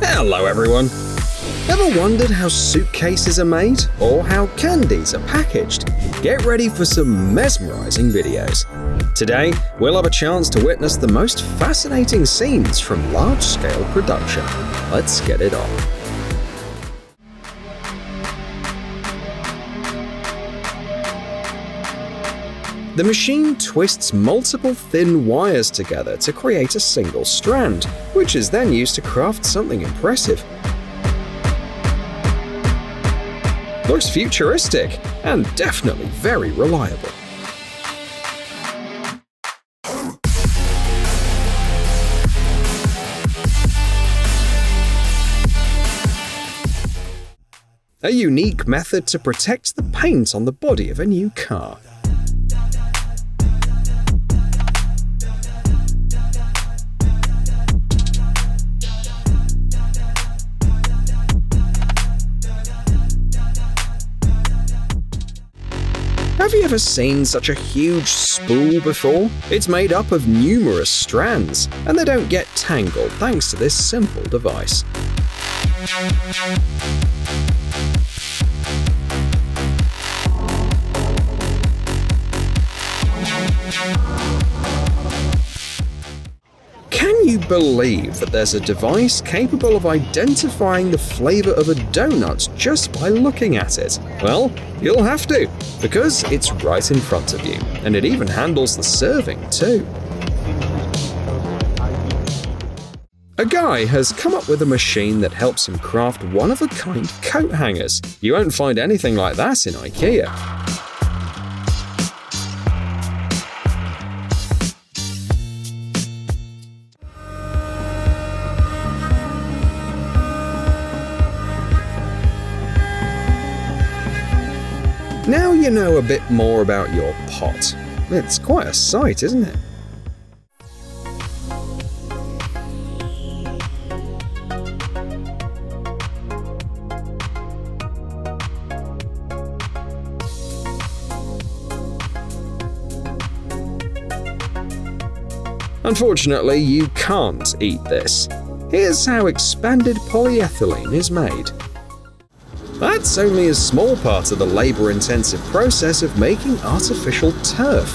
Hello everyone! Ever wondered how suitcases are made or how candies are packaged? Get ready for some mesmerizing videos. Today, we'll have a chance to witness the most fascinating scenes from large-scale production. Let's get it on. The machine twists multiple thin wires together to create a single strand, which is then used to craft something impressive. Looks futuristic and definitely very reliable. A unique method to protect the paint on the body of a new car. You ever seen such a huge spool before? It's made up of numerous strands, and they don't get tangled thanks to this simple device. Believe that there's a device capable of identifying the flavor of a donut just by looking at it? Well, you'll have to, because it's right in front of you, and it even handles the serving too. A guy has come up with a machine that helps him craft one-of-a-kind coat hangers. You won't find anything like that in IKEA. You know a bit more about your pot. It's quite a sight, isn't it? Unfortunately, you can't eat this. Here's how expanded polyethylene is made. That's only a small part of the labour-intensive process of making artificial turf.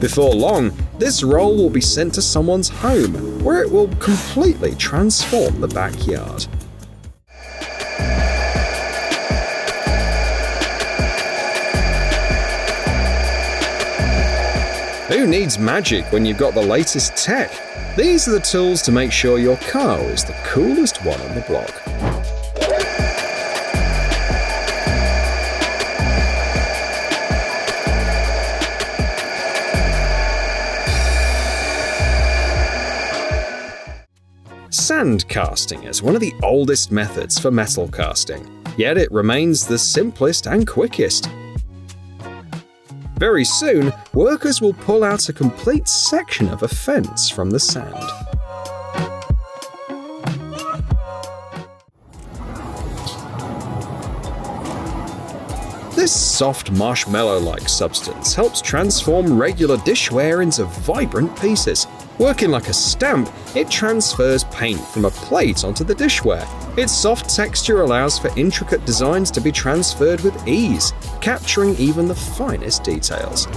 Before long, this roll will be sent to someone's home, where it will completely transform the backyard. Who needs magic when you've got the latest tech? These are the tools to make sure your car is the coolest one on the block. Sand casting is one of the oldest methods for metal casting, yet it remains the simplest and quickest. Very soon, workers will pull out a complete section of a fence from the sand. This soft marshmallow-like substance helps transform regular dishware into vibrant pieces. Working like a stamp, it transfers paint from a plate onto the dishware. Its soft texture allows for intricate designs to be transferred with ease, capturing even the finest details.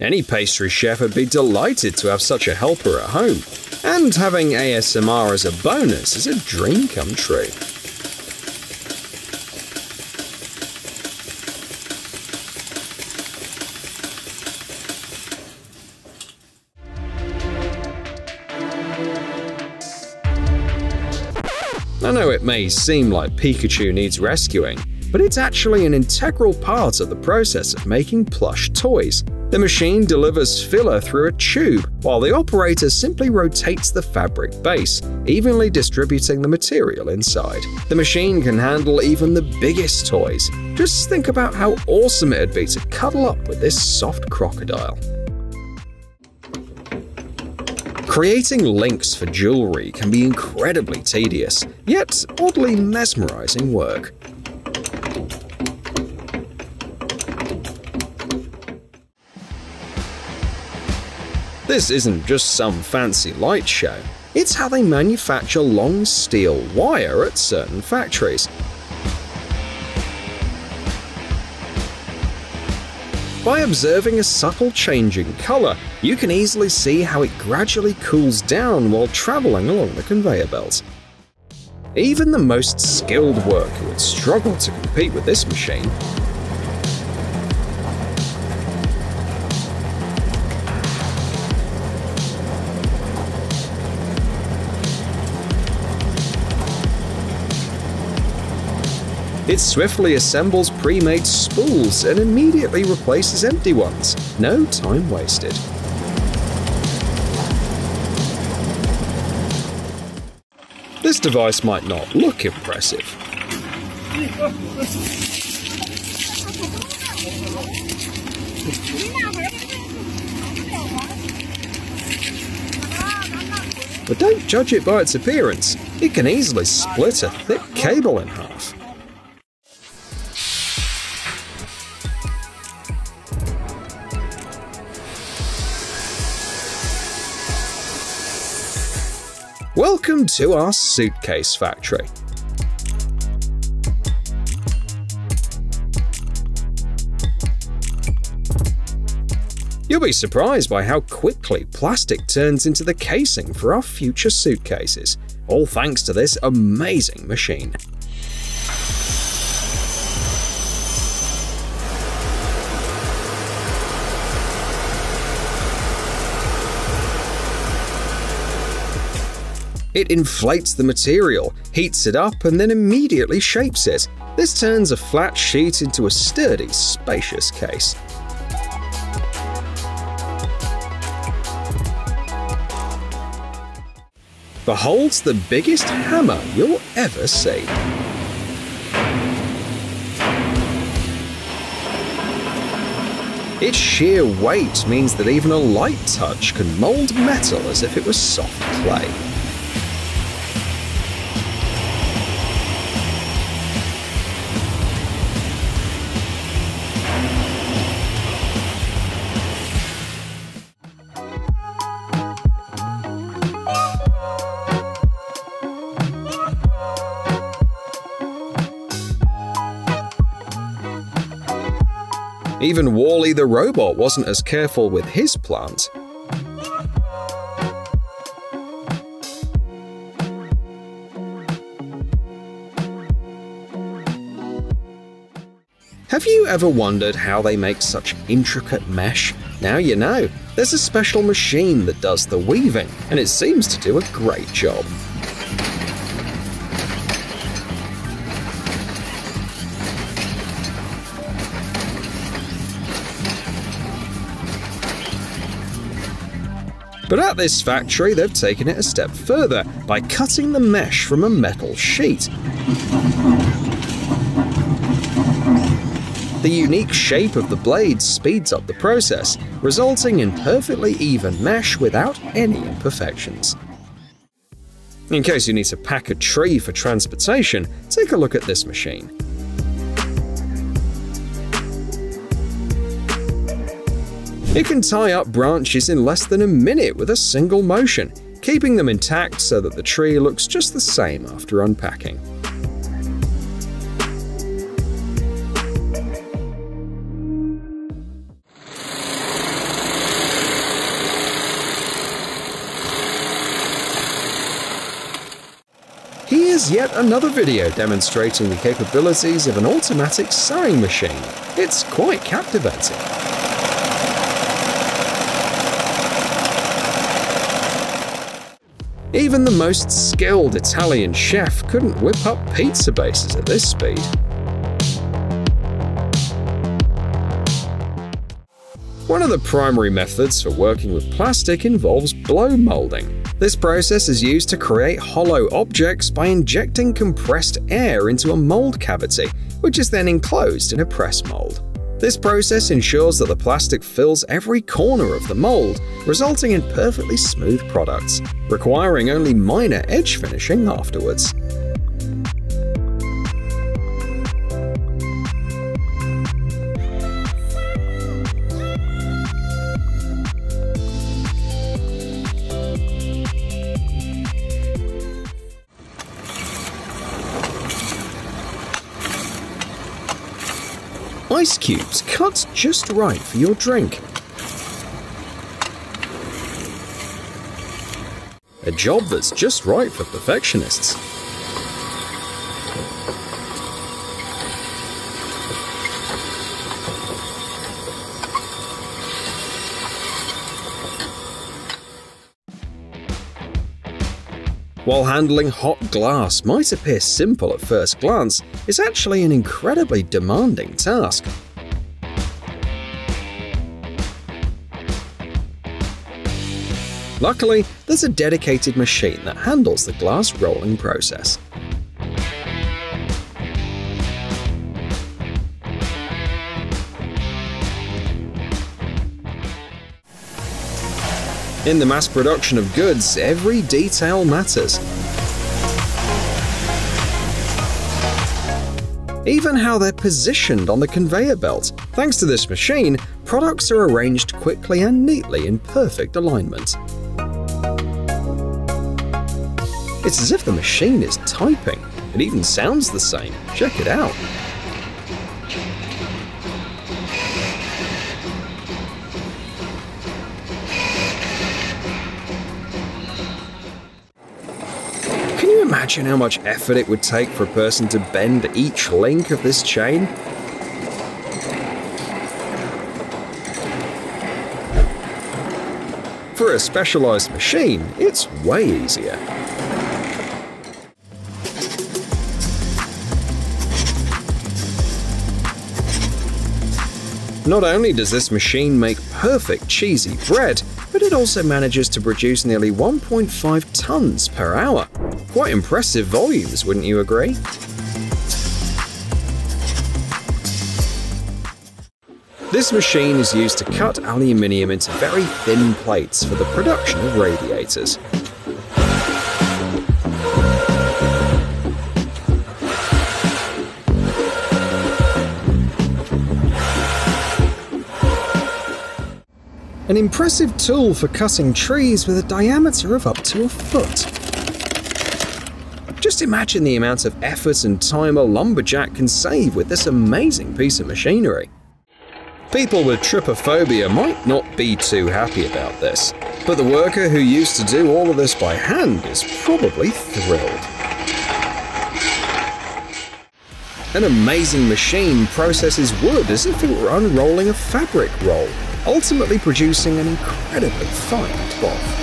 Any pastry chef would be delighted to have such a helper at home, and having ASMR as a bonus is a dream come true. I know it may seem like Pikachu needs rescuing, but it's actually an integral part of the process of making plush toys. The machine delivers filler through a tube, while the operator simply rotates the fabric base, evenly distributing the material inside. The machine can handle even the biggest toys. Just think about how awesome it'd be to cuddle up with this soft crocodile. Creating links for jewelry can be incredibly tedious, yet oddly mesmerizing work. This isn't just some fancy light show, it's how they manufacture long steel wire at certain factories. By observing a subtle change in color, you can easily see how it gradually cools down while traveling along the conveyor belt. Even the most skilled worker would struggle to compete with this machine, It swiftly assembles pre-made spools and immediately replaces empty ones. No time wasted. This device might not look impressive. But don't judge it by its appearance. It can easily split a thick cable in half. Welcome to our suitcase factory. You'll be surprised by how quickly plastic turns into the casing for our future suitcases, all thanks to this amazing machine. It inflates the material, heats it up, and then immediately shapes it. This turns a flat sheet into a sturdy, spacious case. Beholds the biggest hammer you'll ever see. Its sheer weight means that even a light touch can mold metal as if it was soft clay. Even WALL-E the robot wasn't as careful with his plant. Have you ever wondered how they make such intricate mesh? Now you know. There's a special machine that does the weaving, and it seems to do a great job. But at this factory, they've taken it a step further by cutting the mesh from a metal sheet. The unique shape of the blades speeds up the process, resulting in perfectly even mesh without any imperfections. In case you need to pack a tree for transportation, take a look at this machine. It can tie up branches in less than a minute with a single motion, keeping them intact so that the tree looks just the same after unpacking. Here's yet another video demonstrating the capabilities of an automatic sewing machine. It's quite captivating. Even the most skilled Italian chef couldn't whip up pizza bases at this speed. One of the primary methods for working with plastic involves blow molding. This process is used to create hollow objects by injecting compressed air into a mold cavity, which is then enclosed in a press mold. This process ensures that the plastic fills every corner of the mold, resulting in perfectly smooth products, requiring only minor edge finishing afterwards. Ice cubes cut just right for your drink. A job that's just right for perfectionists. While handling hot glass might appear simple at first glance, it's actually an incredibly demanding task. Luckily, there's a dedicated machine that handles the glass rolling process. In the mass production of goods, every detail matters. Even how they're positioned on the conveyor belt. Thanks to this machine, products are arranged quickly and neatly in perfect alignment. It's as if the machine is typing. It even sounds the same. Check it out. Imagine how much effort it would take for a person to bend each link of this chain? For a specialized machine, it's way easier. Not only does this machine make perfect cheesy bread, but it also manages to produce nearly 1.5 tons per hour. Quite impressive volumes, wouldn't you agree? This machine is used to cut aluminium into very thin plates for the production of radiators. An impressive tool for cutting trees with a diameter of up to a foot. Just imagine the amount of effort and time a lumberjack can save with this amazing piece of machinery. People with trypophobia might not be too happy about this, but the worker who used to do all of this by hand is probably thrilled. An amazing machine processes wood as if it were unrolling a fabric roll, ultimately producing an incredibly fine cloth.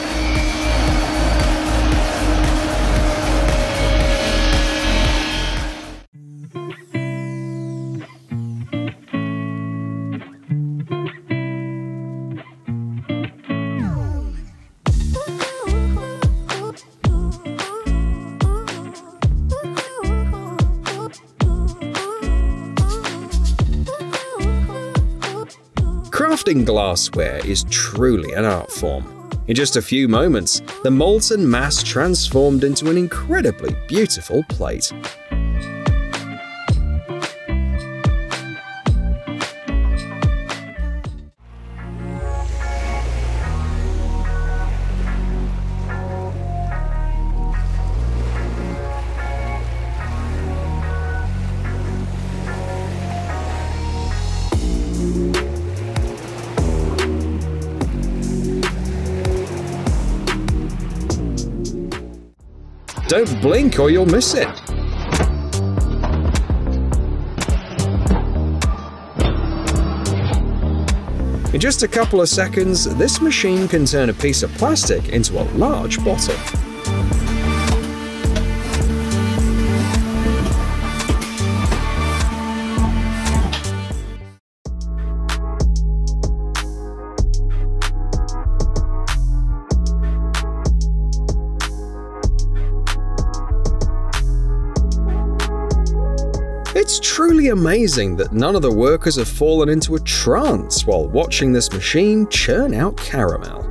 Crafting glassware is truly an art form. In just a few moments, the molten mass transformed into an incredibly beautiful plate. Don't blink or you'll miss it. In just a couple of seconds, this machine can turn a piece of plastic into a large bottle. It's truly amazing that none of the workers have fallen into a trance while watching this machine churn out caramel.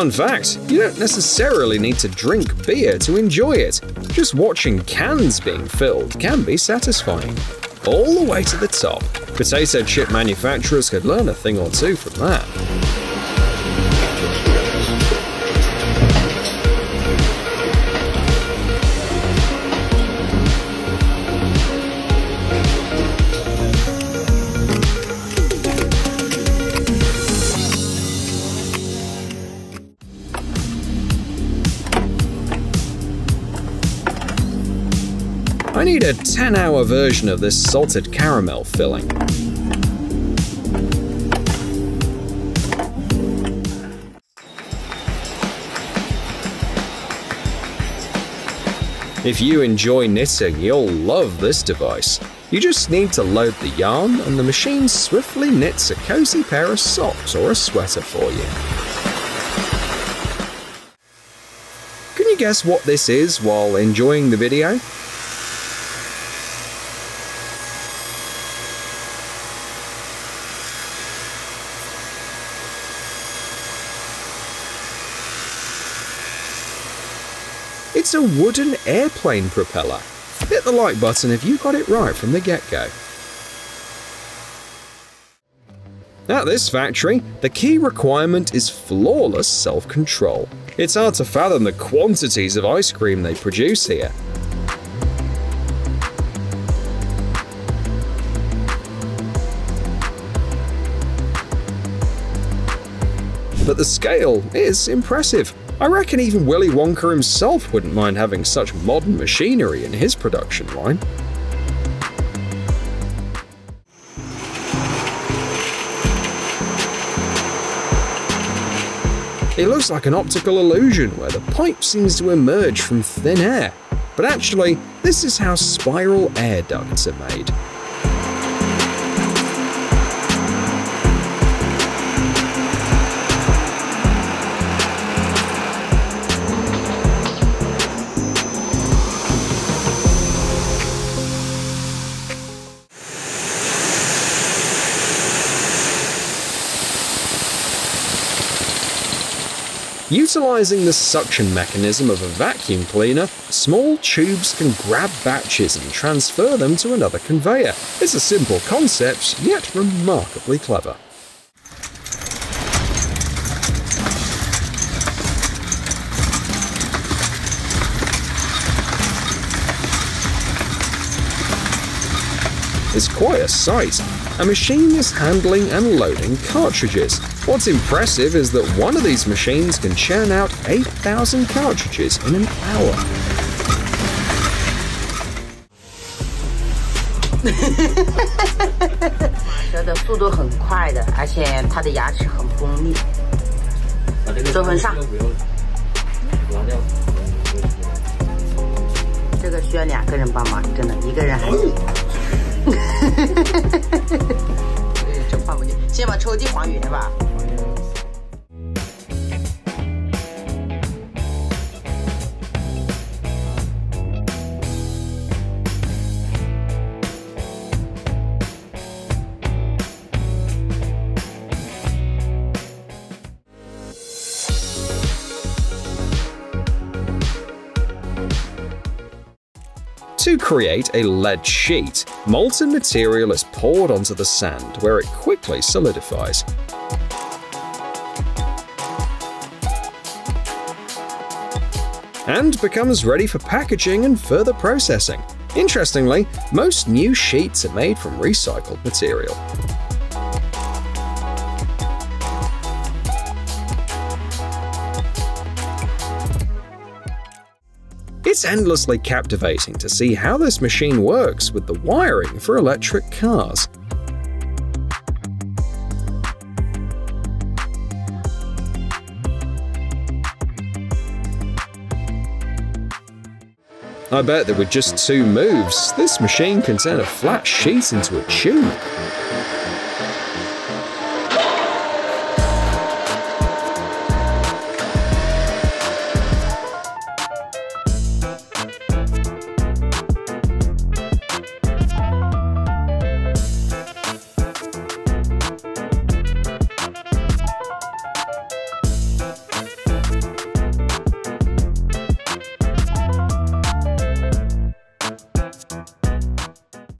Fun fact, you don't necessarily need to drink beer to enjoy it. Just watching cans being filled can be satisfying. All the way to the top. Potato chip manufacturers could learn a thing or two from that. 10 hour version of this salted caramel filling. If you enjoy knitting, you'll love this device. You just need to load the yarn and the machine swiftly knits a cozy pair of socks or a sweater for you. Can you guess what this is while enjoying the video? It's a wooden airplane propeller. Hit the like button if you got it right from the get-go. At this factory, the key requirement is flawless self-control. It's hard to fathom the quantities of ice cream they produce here. But the scale is impressive. I reckon even Willy Wonka himself wouldn't mind having such modern machinery in his production line. It looks like an optical illusion where the pipe seems to emerge from thin air, but actually, this is how spiral air ducts are made. Utilizing the suction mechanism of a vacuum cleaner, small tubes can grab batches and transfer them to another conveyor. It's a simple concept, yet remarkably clever. It's quite a sight. A machine is handling and loading cartridges. What's impressive is that one of these machines can churn out 8,000 cartridges in an hour. 这的速度很快的，而且它的牙齿很锋利。周文上，这个需要两个人帮忙，真的，一个人还。这放不进，先把抽屉还原吧。 To create a lead sheet, molten material is poured onto the sand where it quickly solidifies. And becomes ready for packaging and further processing. Interestingly, most new sheets are made from recycled material. endlessly captivating to see how this machine works with the wiring for electric cars. I bet that with just two moves, this machine can turn a flat sheet into a tube.